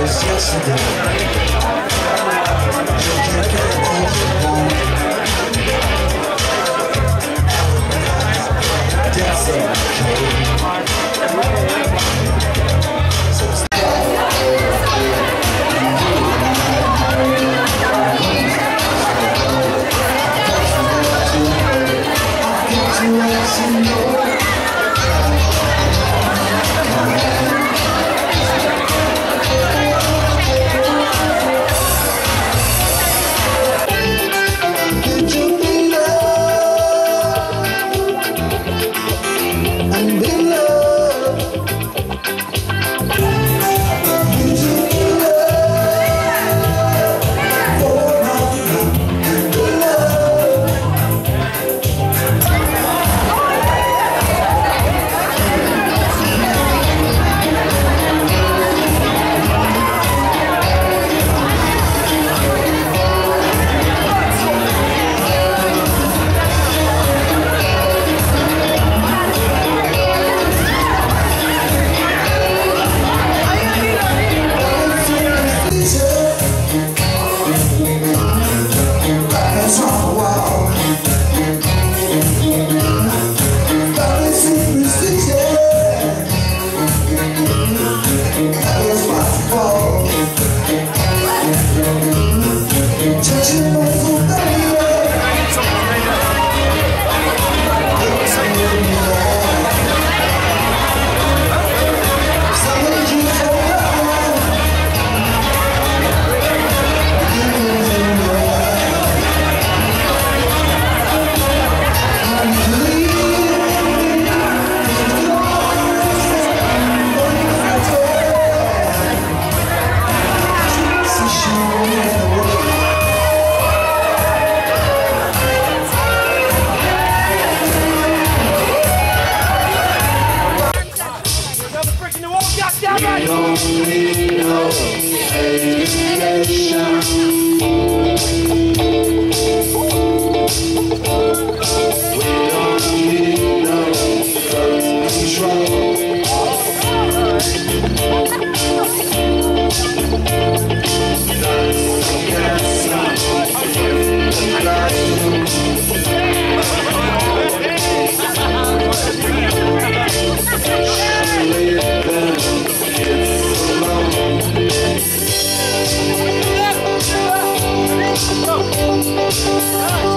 was yesterday. You can't only knows alienation. Hey.